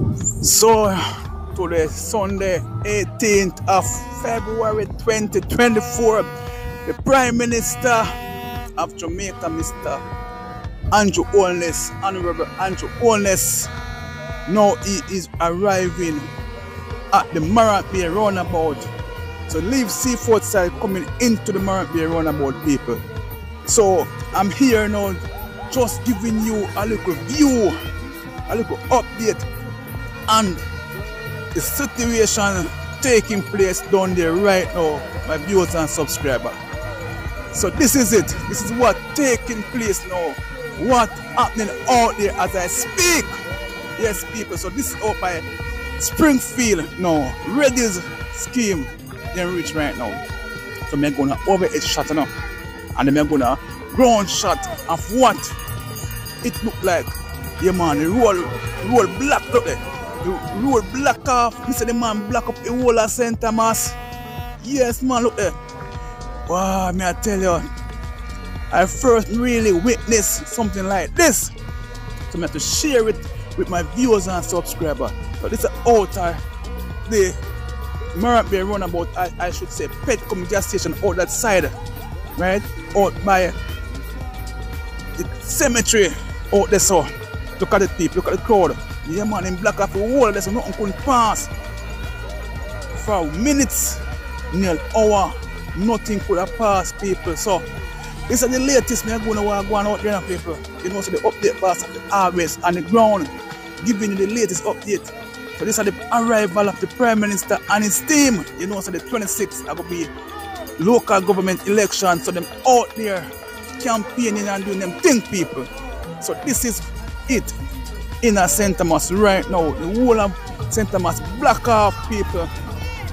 So today, Sunday, 18th of February 2024, the Prime Minister of Jamaica, Mr. Andrew Holness, Honorable Andrew Holness, now he is arriving at the Morant Bay roundabout. So leave Seaforth side coming into the Morant Bay roundabout, people. So I'm here now, just giving you a little view, a little update and the situation taking place down there right now, my viewers and subscribers. So this is it. This is what taking place now. What happening out there as I speak. Yes, people. So this is out by Springfield now. Reddy's scheme in reach right now. So I'm gonna over overhead shot now. And then I'm gonna ground shot of what it look like. Yeah man, roll roll black up there. The roll black off. Say the man black up the whole of St. Thomas. Yes man, look there. Wow, me I tell you. I first really witnessed something like this. So I have to share it with my viewers and subscribers. But this is out the Morant Bay roundabout, I, I should say, Petcom gas station out that side, right? Out by the cemetery out there, so. Look at the people, look at the crowd. Yeah, man, in black off the wall, there's nothing couldn't pass. For minutes, near hour, nothing could have passed, people. So, this is the latest me going to going out there, people. You know, so the update the harvest on the ground, giving you the latest update. So this is the arrival of the Prime Minister and his team. You know, so the 26th are going to be local government election. So them out there campaigning and doing them thing, people. So this is it in a. Thomas right now. The whole of St. Thomas black off people.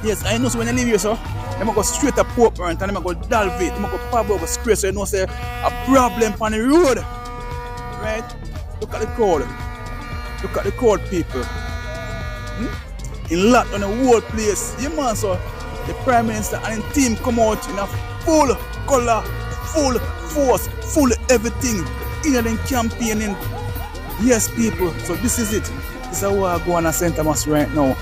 Yes, I know so when I leave here, so I'm go straight to Portmore and I'm go Dalvik, I'm go Pablo Square, so you know say a problem on the road. Right? Look at the crowd. Look at the crowd people. Hmm? In lot on the whole place. Yeah man, so the Prime Minister and his team come out in a full color, full force, full everything. In them campaigning Yes, people. So this is it. This is how I go on at St. Thomas right now.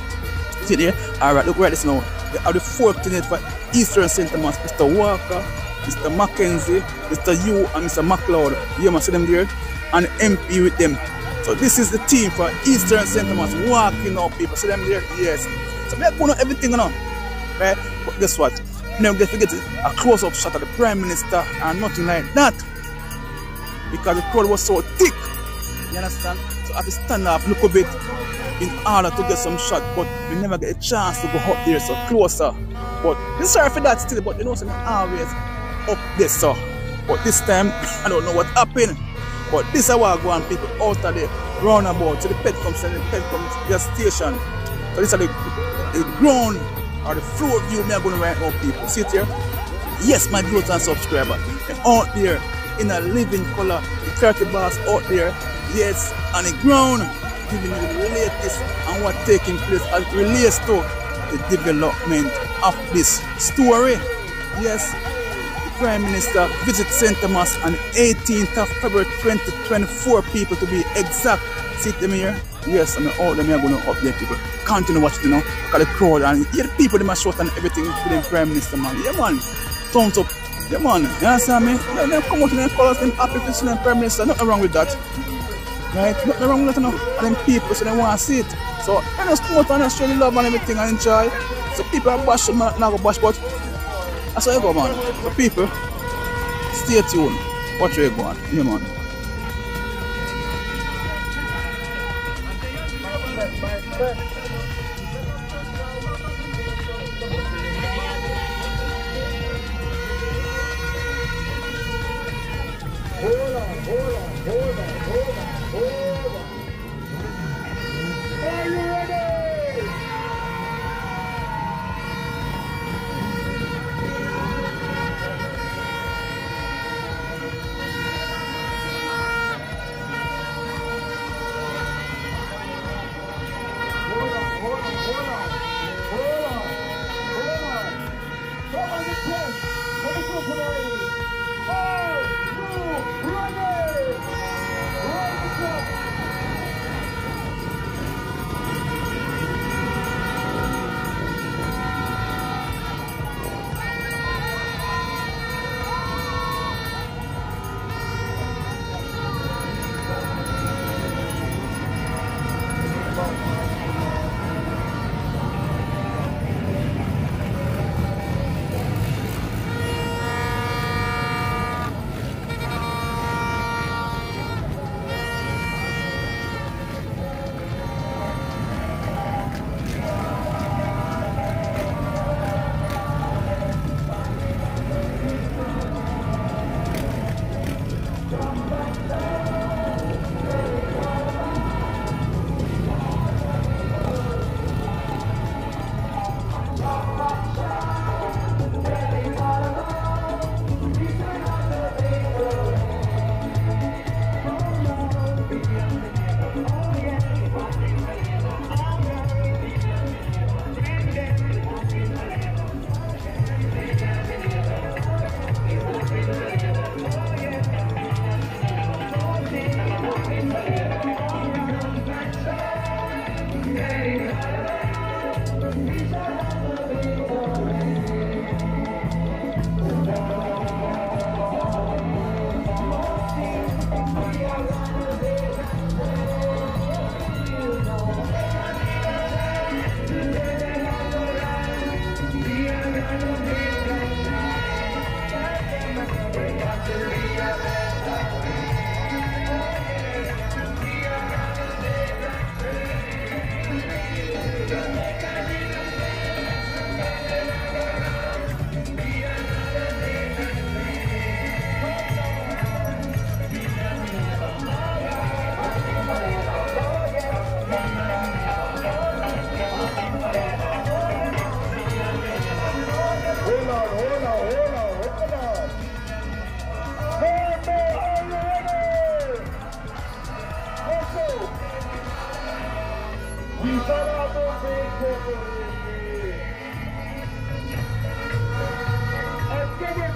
See there? Alright, look right this now. They have the uh, four candidates for Eastern St. Thomas. Mr. Walker, Mr. Mackenzie, Mr. You and Mr. McLeod. You must see them there. And MP with them. So this is the team for Eastern St. Thomas. Walking up people. See them there? Yes. So we are going on everything know. Right? But guess what? Never get to get a close-up shot of the Prime Minister and nothing like that. Because the crowd was so thick. You understand? So I have to stand up, a bit in order to get some shot, but we never get a chance to go up there so closer. But this sorry for that still, but you know, so always up there, so. But this time, I don't know what happened. But this is why I go and people out of the roundabout to the Petcom and the Petcom gas station. So this is the, the ground or the floor view me are going right now, people. See it here? Yes, my viewers and subscribers. And out there in a living color, the 30 bars out there yes, on the ground, giving you the latest and what taking place as it relates to the development of this story. Yes, the Prime Minister visits St. Thomas on 18th of February 2024, people to be exact. See them here? Yes, I'm all them here going to update people. Continue watching, you know, at the crowd and hear the people, they must shout and everything to the Prime Minister, man. Yeah, man. Thumbs up. Yeah, man. You understand me? Yeah, they come out in their colors, them happy to see the Prime Minister. Nothing wrong with that. Right? Nothing wrong with that, enough. And then people, so they want to see it. So, I just come out and show the love and everything and enjoy. So, people are bash, not go bash, but that's how you go, man. So, people, stay tuned. Watch where you go on. Yeah, man.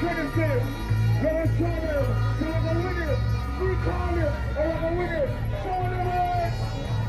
witnesses. There was trouble. There was a witness. We called it. A witness. Show the.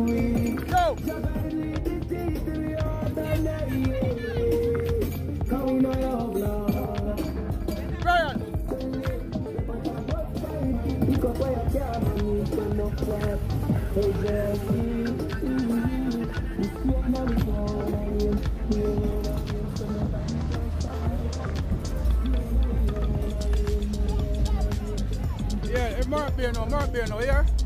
Yeah, it now, Mark Beer now, here. Yeah, yeah.